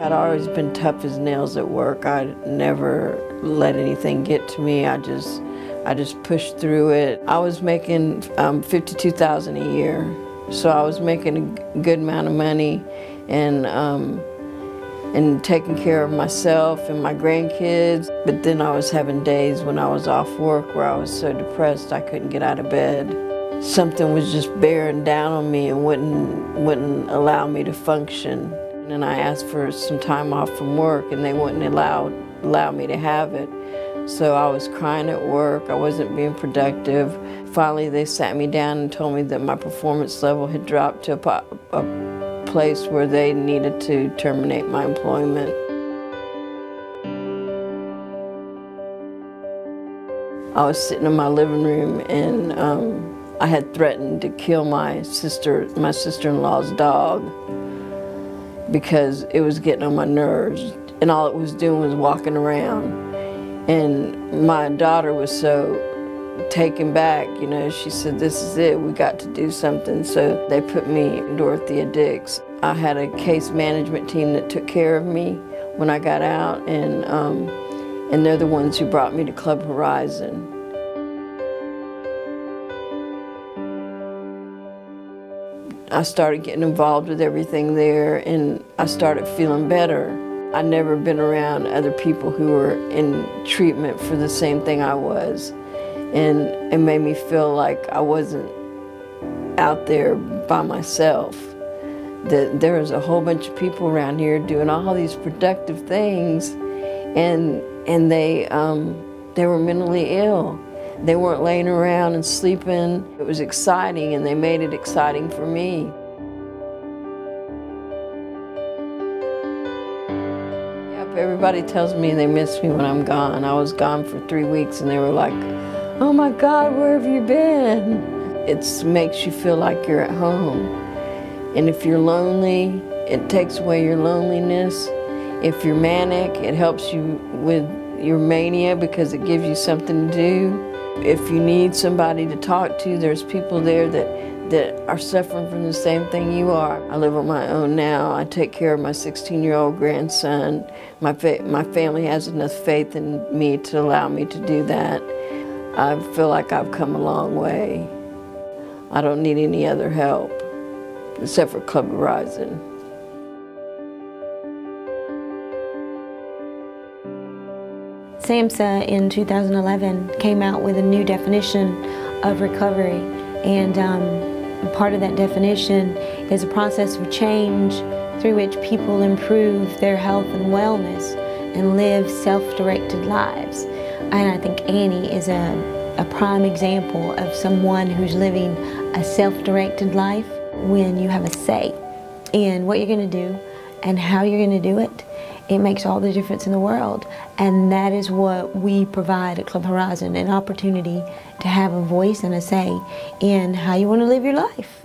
I'd always been tough as nails at work. I never let anything get to me. I just, I just pushed through it. I was making um, 52,000 a year, so I was making a good amount of money, and um, and taking care of myself and my grandkids. But then I was having days when I was off work where I was so depressed I couldn't get out of bed. Something was just bearing down on me and wouldn't wouldn't allow me to function. And I asked for some time off from work and they wouldn't allow, allow me to have it. So I was crying at work, I wasn't being productive. Finally they sat me down and told me that my performance level had dropped to a, a place where they needed to terminate my employment. I was sitting in my living room and um, I had threatened to kill my sister, my sister-in-law's dog because it was getting on my nerves and all it was doing was walking around. And my daughter was so taken back, you know, she said, this is it, we got to do something. So they put me Dorothea Dix. I had a case management team that took care of me when I got out and, um, and they're the ones who brought me to Club Horizon. I started getting involved with everything there and I started feeling better. I'd never been around other people who were in treatment for the same thing I was. And it made me feel like I wasn't out there by myself. That there was a whole bunch of people around here doing all these productive things and, and they, um, they were mentally ill. They weren't laying around and sleeping. It was exciting and they made it exciting for me. Yep, everybody tells me they miss me when I'm gone. I was gone for three weeks and they were like, oh my God, where have you been? It makes you feel like you're at home. And if you're lonely, it takes away your loneliness. If you're manic, it helps you with your mania because it gives you something to do. If you need somebody to talk to, there's people there that, that are suffering from the same thing you are. I live on my own now. I take care of my 16-year-old grandson. My, fa my family has enough faith in me to allow me to do that. I feel like I've come a long way. I don't need any other help, except for Club Horizon. SAMHSA in 2011 came out with a new definition of recovery and um, part of that definition is a process of change through which people improve their health and wellness and live self-directed lives. And I think Annie is a, a prime example of someone who's living a self-directed life when you have a say in what you're going to do and how you're going to do it it makes all the difference in the world. And that is what we provide at Club Horizon, an opportunity to have a voice and a say in how you want to live your life.